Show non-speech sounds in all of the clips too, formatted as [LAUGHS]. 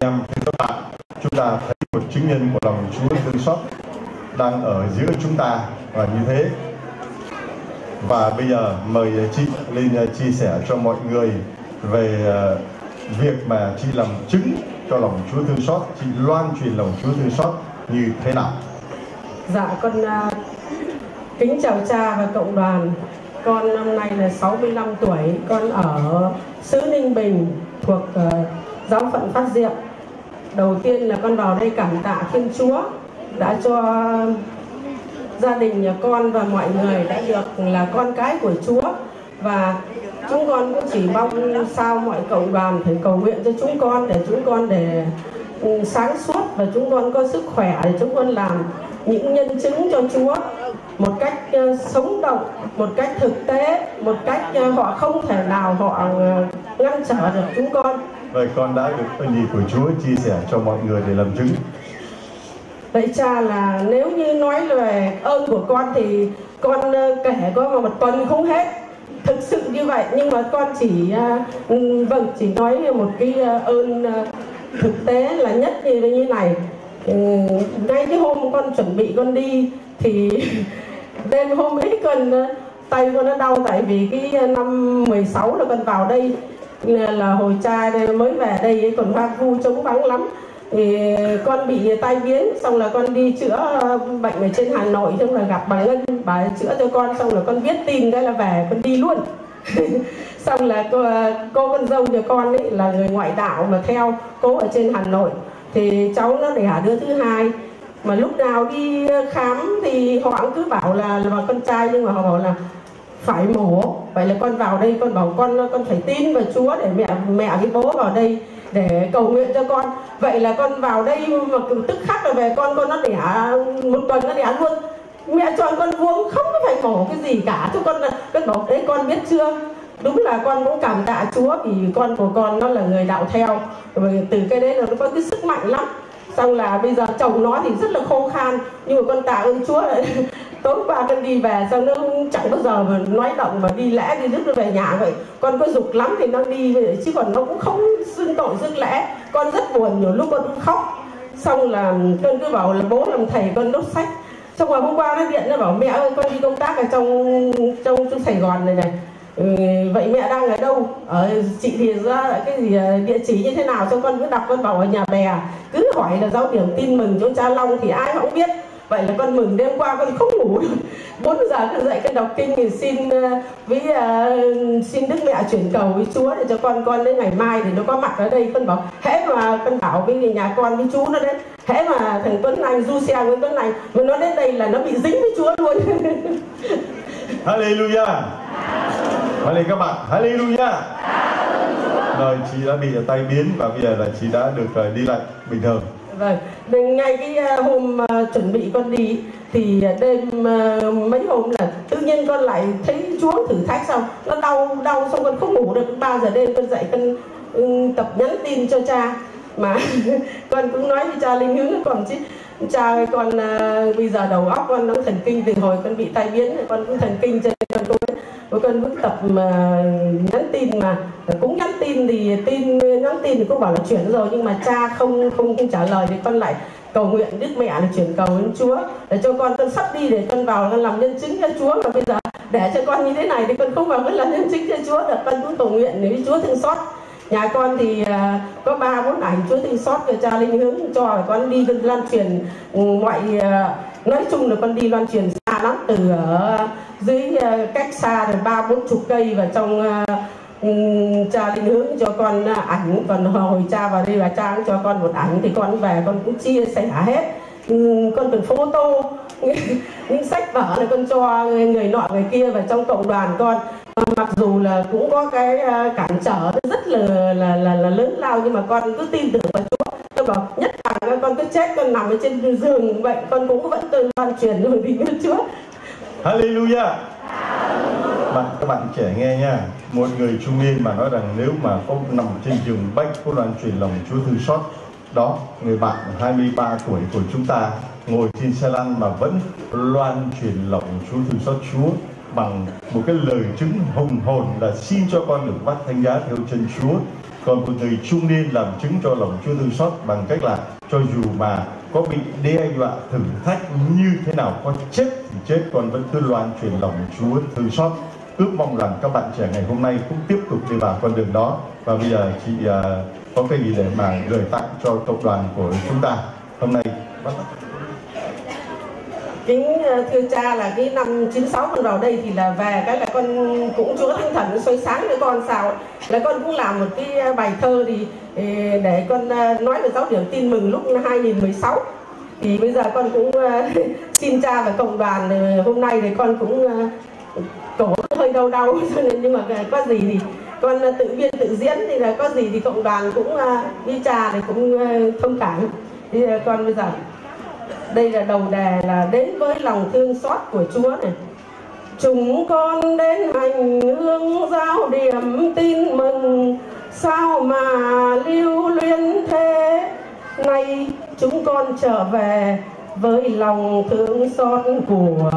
anh em, thưa các bạn, chúng ta thấy một chứng nhân của lòng Chúa thương xót đang ở giữa chúng ta và như thế. Và bây giờ mời chị lên à, chia sẻ cho mọi người về à, việc mà chị làm chứng cho lòng Chúa thương xót, chị loan truyền lòng Chúa thương xót như thế nào. Dạ con uh, kính chào cha và cộng đoàn. Con năm nay là 65 tuổi, con ở xứ Ninh Bình thuộc uh, giáo phận Phát Diệm. Đầu tiên là con vào đây cảm tạ Thiên Chúa đã cho gia đình nhà con và mọi người đã được là con cái của Chúa và chúng con cũng chỉ mong sao mọi cộng đoàn phải cầu nguyện cho chúng con để chúng con để ừ, sáng suốt và chúng con có sức khỏe để chúng con làm những nhân chứng cho Chúa một cách ờ, sống động, một cách thực tế, một cách ờ, họ không thể nào họ ờ, ngăn trở được chúng con. Vậy con đã được ơn gì của Chúa chia sẻ cho mọi người để làm chứng. Vậy cha là nếu như nói về ơn của con thì con ờ, kể có một tuần không hết. Thực sự như vậy nhưng mà con chỉ uh, vâng chỉ nói một cái uh, ơn uh, thực tế là nhất như như này. Ừ, ngay cái hôm con chuẩn bị con đi thì [LAUGHS] đêm hôm ấy con tay con nó đau tại vì cái năm 16 là con vào đây là hồi cha mới về đây còn hoang vu trống vắng lắm. Thì con bị tai biến xong là con đi chữa ờ, bệnh ở trên Hà Nội xong là gặp bà Ngân bà chữa cho con xong là con viết tin cái là về con đi luôn. [LAUGHS] Xong là cô, ờ, cô con dâu nhà con ấy là người ngoại đạo mà theo cô ở trên Hà Nội. Thì cháu nó đẻ đứa thứ hai. Mà lúc nào đi khám thì họ cũng cứ bảo là là con trai nhưng mà họ bảo là phải mổ vậy là con vào đây, con bảo con con phải tin vào Chúa để mẹ mẹ với bố vào đây để cầu nguyện cho con. Vậy là con vào đây mà tức khắc là về con con nó đẻ, một tuần nó đẻ luôn. Mẹ chọn con vuông, không có phải mổ cái gì cả. Cho con con bảo đấy con biết chưa? Đúng là con cũng cảm tạ Chúa vì con của con nó là người đạo theo. Rồi từ cái đấy là nó có cái sức mạnh lắm. Xong là bây giờ chồng nó thì rất là khô khan, nhưng mà con tạ ơn Chúa tối qua con đi về sao nó chẳng bao giờ mà nói động mà đi lẽ đi rước nó về nhà vậy. Con có dục lắm thì nó đi chứ còn nó cũng không xưng tội xưng lẽ con rất buồn nhiều lúc con cũng khóc. Xong là con cứ bảo là bố làm thầy con đốt sách. Xong rồi hôm qua nó điện nó bảo mẹ ơi con đi công tác ở trong trong, trong Sài Gòn này này. Ừ, vậy mẹ đang ở đâu? Ở chị thì ra cái gì ờ, địa chỉ như thế nào? Cho con cứ đọc con bảo ở nhà bè. Cứ hỏi là giáo điểm tin mừng chỗ cha Long thì ai cũng biết vậy là con mừng đêm qua con không ngủ được. Bốn giờ con dậy con đọc kinh thì xin ờ, với uh, xin đức mẹ chuyển cầu với chúa để cho con con đến ngày mai thì nó có mặt ở đây. Con bảo hễ mà con bảo với nhà con với chú nó đến hễ mà thằng tuấn anh du xe với tuấn anh mà nó đến đây là nó bị dính với chúa luôn. [LAUGHS] Hallelujah. Hallelujah các bạn. Hallelujah. Rồi chị đã bị tay biến và bây giờ là chị đã được uh, đi lại bình thường. Vâng. Ngay cái hôm uh, chuẩn bị con đi thì đêm uh, mấy hôm là tự nhiên con lại thấy chúa thử thách xong nó đau đau xong con không ngủ được. Ba giờ đêm con dậy con um, tập nhắn tin cho cha. Mà [LAUGHS] con cũng nói với cha linh hướng còn chứ cha ơi con uh, bây giờ đầu óc con nó thần kinh từ hồi con bị tai biến con cũng thần kinh cho nên con cũng với con vẫn tập mà nhắn tin mà cũng nhắn tin thì tin nhắn tin thì cũng bảo là chuyển rồi nhưng mà cha không không, không trả lời thì con lại cầu nguyện đức mẹ là chuyển cầu đến chúa. Để cho con con sắp đi để con vào con làm nhân chứng cho chúa. Và bây giờ để cho con như thế này thì con không vào vẫn làm nhân chứng cho chúa được. Con cũng cầu nguyện để chúa thương xót. Nhà con thì uh, có ba bốn ảnh chúa thương xót cho cha linh hướng cho con đi con lan truyền ừ, ngoại uh, nói chung là con đi lan truyền xa lắm. Từ ở dưới uh, cách xa được ba bốn chục cây và trong uh, Ừ, cha định hướng cho con à, ảnh còn hồi cha vào đây và cha cũng cho con một ảnh thì con về con cũng chia sẻ hết. Ừ, con từng photo [LAUGHS] những sách vở này con cho người nọ người kia và trong cộng đoàn con. Mặc dù là cũng có cái à, cản trở rất là là là, là lớn lao nhưng mà con cứ tin tưởng vào Chúa. Tôi bảo nhất là con cứ chết con nằm ở trên giường bệnh con cũng vẫn tôi loan truyền rồi vì Chúa. Hallelujah bạn, các bạn trẻ nghe nha. Một người trung niên mà nói rằng nếu mà có nằm trên giường bệnh, có loan truyền lòng Chúa thương xót, đó, người bạn 23 tuổi của chúng ta ngồi trên xe lăn mà vẫn loan truyền lòng Chúa thương xót Chúa bằng một cái lời chứng hùng hồn là xin cho con được bắt thánh giá theo chân Chúa. Còn một người trung niên làm chứng cho lòng Chúa thương xót bằng cách là cho dù mà có bị đe dọa, thử thách như thế nào con chết thì chết con vẫn cứ loan truyền lòng Chúa thương xót ước mong rằng các bạn trẻ ngày hôm nay cũng tiếp tục đi vào con đường đó. Và bây giờ chị uh, có cái gì để mà gửi tặng cho cộng đoàn của chúng ta? Hôm nay bắt kính à, thưa cha là cái năm 96 con vào đây thì là về cái là con cũng chúa tinh thần soi sáng với con sao là con cũng làm một cái à, bài thơ thì để con nói về giáo điểm tin mừng lúc 2016 thì bây giờ con cũng [LAUGHS] xin cha và cộng đoàn hôm nay thì con cũng cổ hơi đau đau, [LAUGHS] cho nên nhưng mà có gì thì con tự biên tự diễn thì là có gì thì cộng đoàn cũng à, đi trà thì cũng à, thông cảm. Thì à, con bây giờ, đây là đầu đề là đến với lòng thương xót của Chúa này. Chúng con đến hành hương giao điểm tin mừng, sao mà lưu luyến thế? Nay chúng con trở về với lòng thương xót của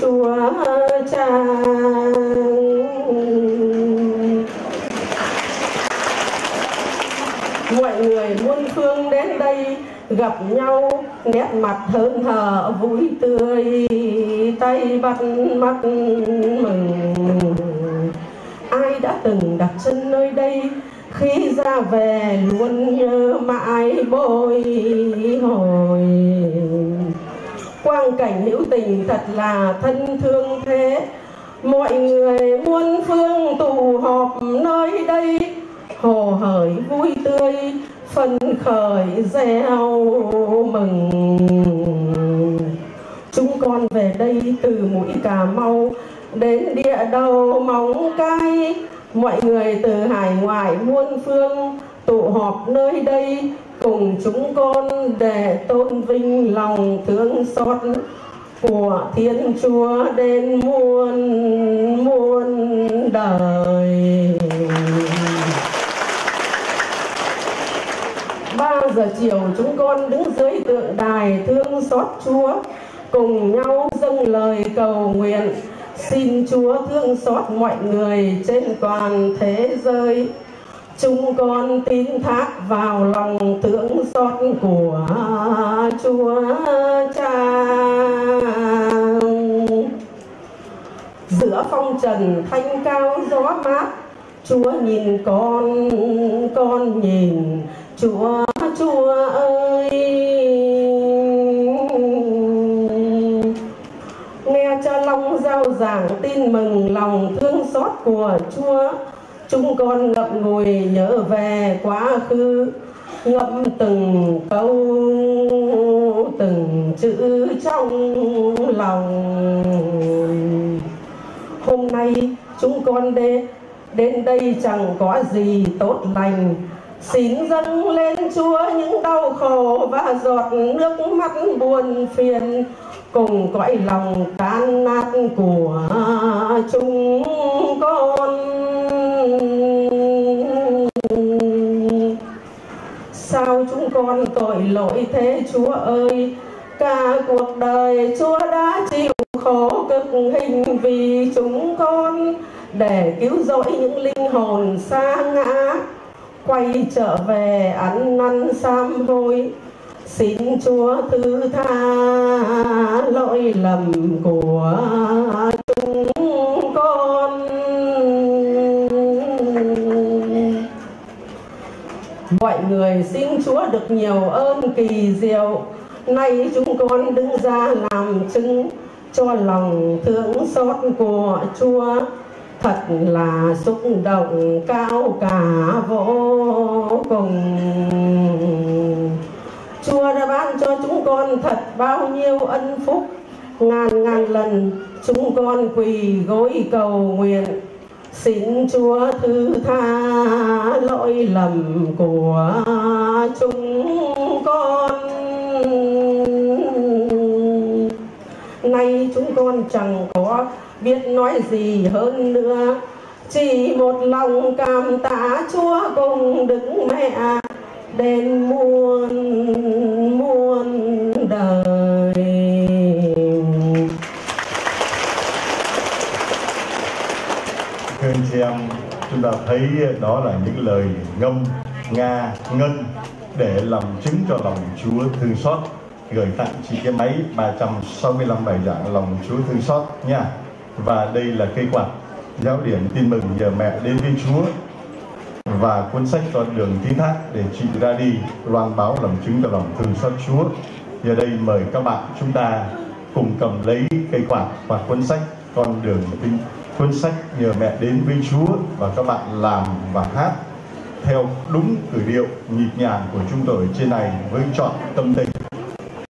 Chúa Cha mọi người muôn phương đến đây gặp nhau, nét mặt hớn hở, vui tươi, tay bắt mắt mừng. Ai đã từng đặt chân nơi đây khi ra về luôn nhớ mãi bồi hồi. Quang cảnh hữu tình thật là thân thương thế. Mọi người muôn phương tụ họp nơi đây. Hồ hởi vui tươi phân khởi gieo mừng. Chúng con về đây từ mũi cà mau, đến địa đầu móng cay mọi người từ hải ngoại muôn phương tụ họp nơi đây, cùng chúng con để tôn vinh lòng thương xót của thiên chúa đến muôn muôn đời. Ba giờ chiều, chúng con đứng dưới tượng đài thương xót Chúa, cùng nhau dâng lời cầu nguyện xin Chúa thương xót mọi người trên toàn thế giới. Chúng con tin thác vào lòng thương xót của Chúa Cha. Giữa phong trần thanh cao gió mát, Chúa nhìn con con nhìn Chúa Chúa ơi. Giảng tin mừng lòng thương xót của Chúa. Chúng con ngậm ngùi nhớ về quá khứ, ngậm từng câu, từng chữ trong lòng. Hôm nay chúng con đến đến đây chẳng có gì tốt lành. Xin dâng lên Chúa những đau khổ và giọt nước mắt buồn phiền cùng cõi lòng tan nát của chúng con. Sao chúng con tội lỗi thế, Chúa ơi? Cả cuộc đời Chúa đã chịu khổ cực hình vì chúng con để cứu rỗi những linh hồn xa ngã, quay trở về ăn năn sám hối xin chúa thứ tha lỗi lầm của chúng con. Mọi người xin chúa được nhiều ơn kỳ diệu. Nay chúng con đứng ra làm chứng cho lòng thương xót của chúa. Thật là xúc động cao cả vô cùng con thật bao nhiêu ân phúc. Ngàn ngàn lần chúng con quỳ gối cầu nguyện. Xin Chúa thứ tha lỗi lầm của chúng con. Nay chúng con chẳng có biết nói gì hơn nữa. Chỉ một lòng cảm tạ chúa cùng đức mẹ. Đến muôn thưa anh chị em chúng ta thấy đó là những lời ngâm nga, ngân để làm chứng cho lòng Chúa thương xót. Gửi tặng chị cái máy 365 bài giảng lòng Chúa thương xót nha. Và đây là cây quạt, giáo điểm tin mừng nhờ mẹ đến với Chúa. Và cuốn sách con đường tín thác để chị ra đi, loan báo lòng chứng cho lòng thương xót Chúa. Giờ đây mời các bạn chúng ta cùng cầm lấy cây quạt và cuốn sách con đường tín cuốn sách nhờ mẹ đến với Chúa và các bạn làm và hát. Theo đúng cử điệu nhịp nhàng của chúng tôi trên này với chọn tâm tình